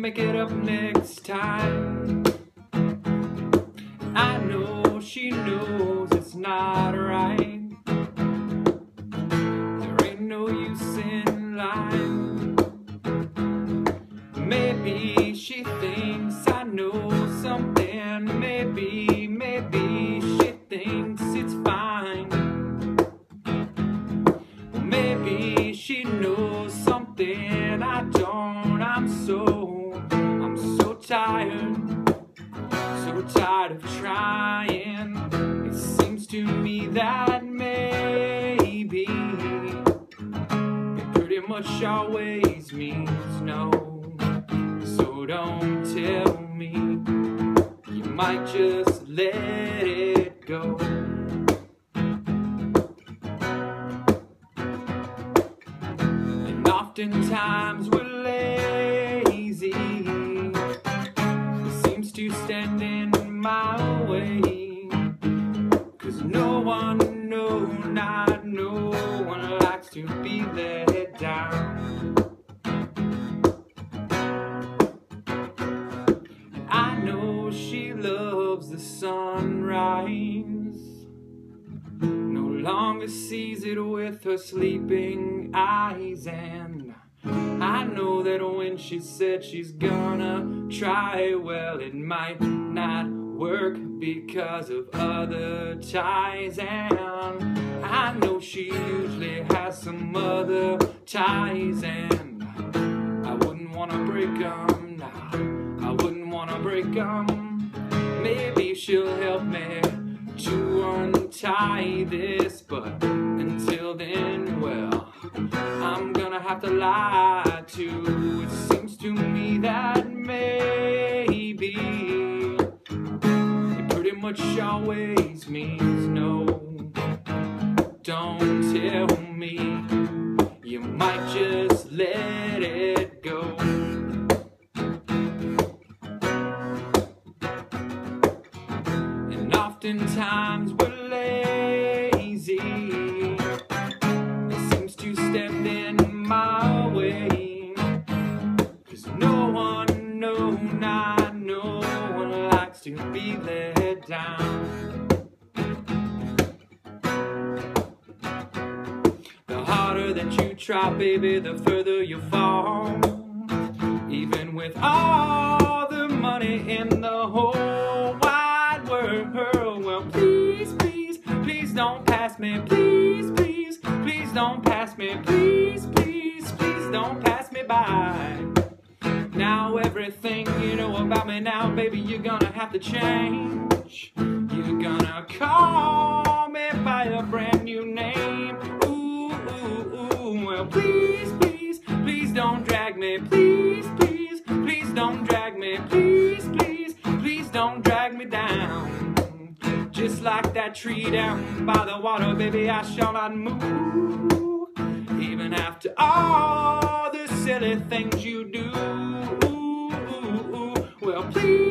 make it up next time. I know she knows it's not right. There ain't no use in lying. Maybe she thinks I know something. Maybe, maybe she thinks it's fine. Maybe she knows something I don't. I'm so, I'm so tired, so tired of trying. It seems to me that maybe it pretty much always means no. So don't tell me you might just let it go. And oftentimes we're one, no, not no one likes to be let down. I know she loves the sunrise no longer sees it with her sleeping eyes and I know that when she said she's gonna try well it might not work because of other ties and I know she usually has some other ties and I wouldn't wanna break break 'em nah I wouldn't wanna break 'em maybe she'll help me to untie this, but until then, well, I'm gonna have to lie too. Don't tell me you might just let it go. And oftentimes we're lazy. It seems to step in my way. Cause no one, no, not no one likes to be let down. That you try, baby, the further you fall. Even with all the money in the whole wide world, well, please, please, please don't pass me. Please, please, please don't pass me. Please, please, please don't pass me by. Now everything you know about me now, baby, you're gonna have to change. You're gonna call me by a brand new name. Well, please, please, please don't drag me. Please, please, please don't drag me. Please, please, please don't drag me down. Just like that tree down by the water, baby, I shall not move. Even after all the silly things you do. Well, please.